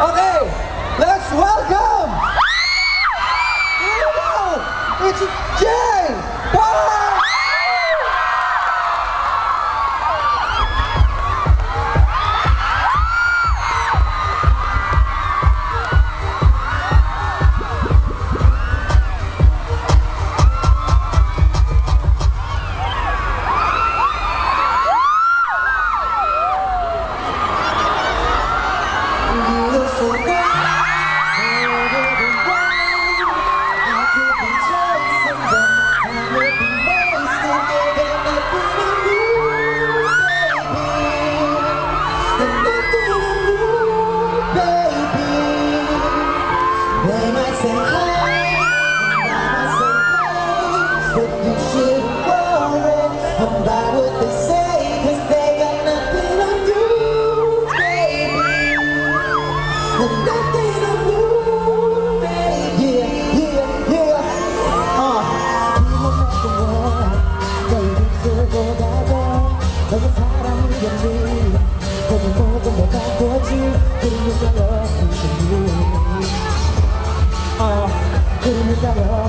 Valeu!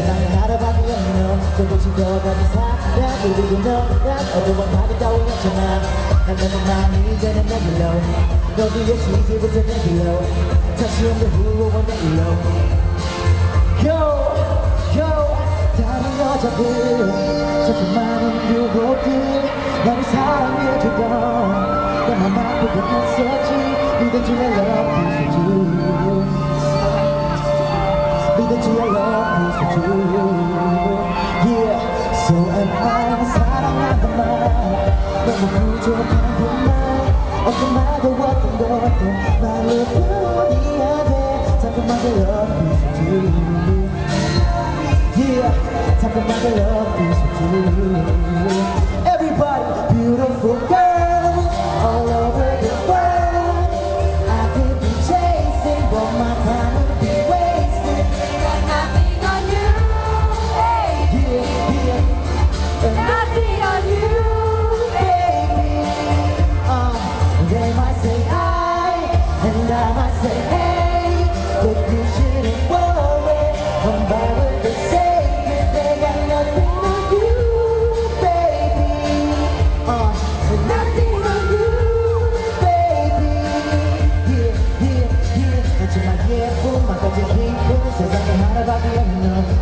하루밖에 없는 조금씩 더 가진 사랑 그리고 너랑 어두운 밤이 떠올랐잖아 난 너무 많이 이제는 내 길로 너도 역시 이제부터 내 길로 다시 없는 후원 내 길로 Yo, yo 다른 여자들. 자꾸 많은 유혹들 나를 사랑해주던. 나만 했었지. 믿은 줄 알아 너무 부족한 그말 어떤 말도 어떤 것도 말로 표현해야 돼 자꾸만 I love you so true Yeah 자꾸만 I love you so true Everybody beautiful girls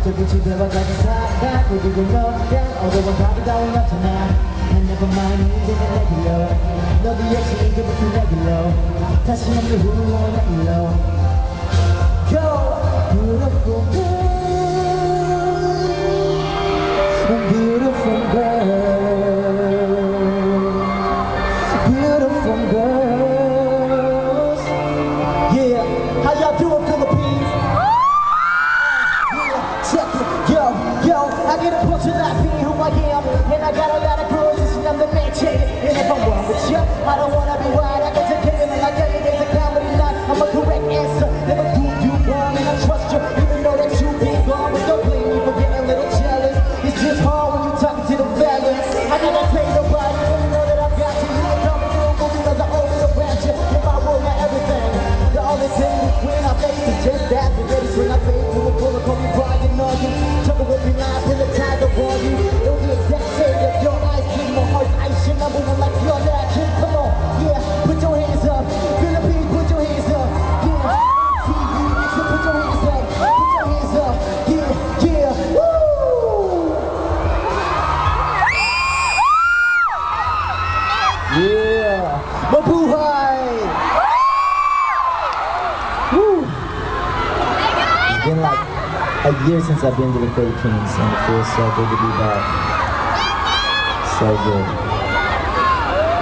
조금 집에와 같은 사랑 그리고 너랑 어두운 밤이 다난 never mind 이제는 내 길로 너도 역시 이제부터 내 길로 다시 없는 후원 내 길로 Beautiful girl Beautiful girl Beautiful girls Yeah, how y'all doing Philippines? Yeah, check it, yo, yo, I get a bunch of that being who I am, and I got a lot of girls, and I'm the man checking. And if I'm wrong with you, I don't wanna be right. A year since I've been to the Philippines, and it feels so good to be back. So good.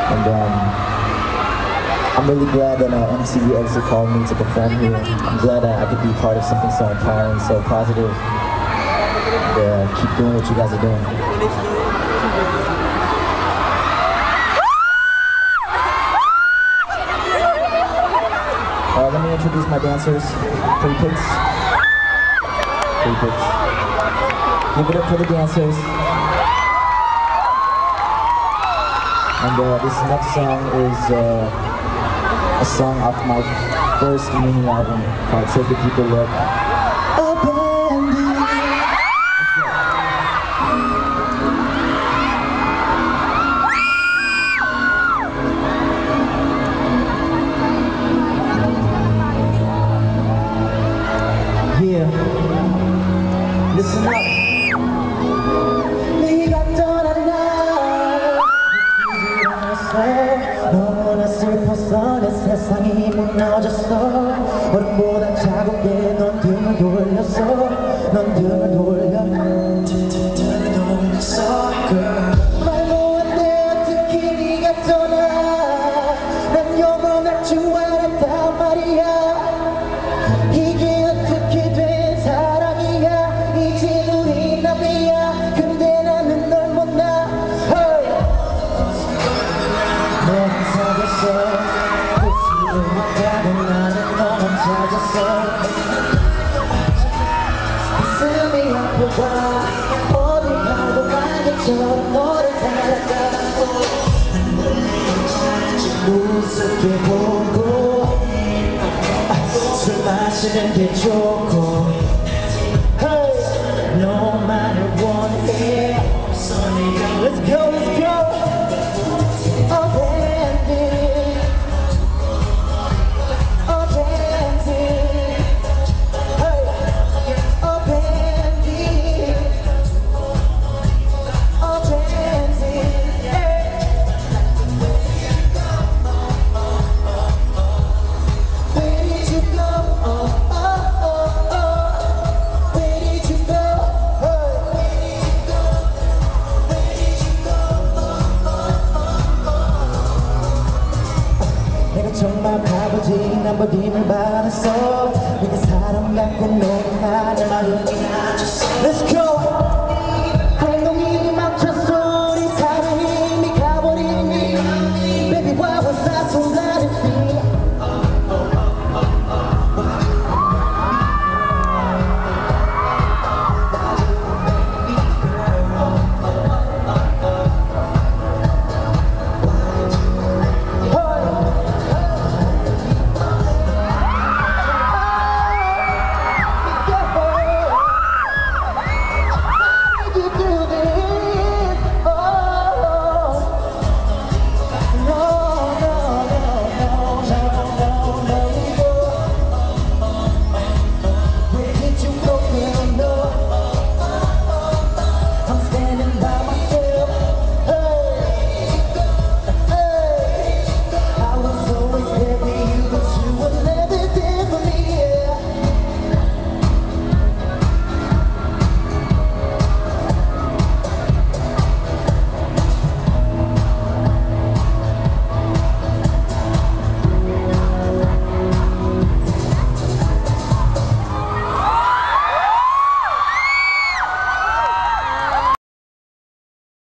And um, I'm really glad that uh, MCV also called me to perform here. I'm glad that I could be part of something so empowering, so positive. And, uh, keep doing what you guys are doing. Uh, let me introduce my dancers. Three picks. Give it up for the dancers. And uh, this next song is uh, a song off my first mini album called Take a Deeper Look. 내 세상이 무너졌어? 얼음보다 차갑게 넌 등을 돌렸어. 넌 등을 등 아프다 어딜 가도 가게처럼 너를 따라가고. 무섭게 보고 술 마시는 게 좋고. 너만을 원해. Let's go, let's go 버림을 받았어 내가 사람 같고 너는 나를 마음이 Let's go!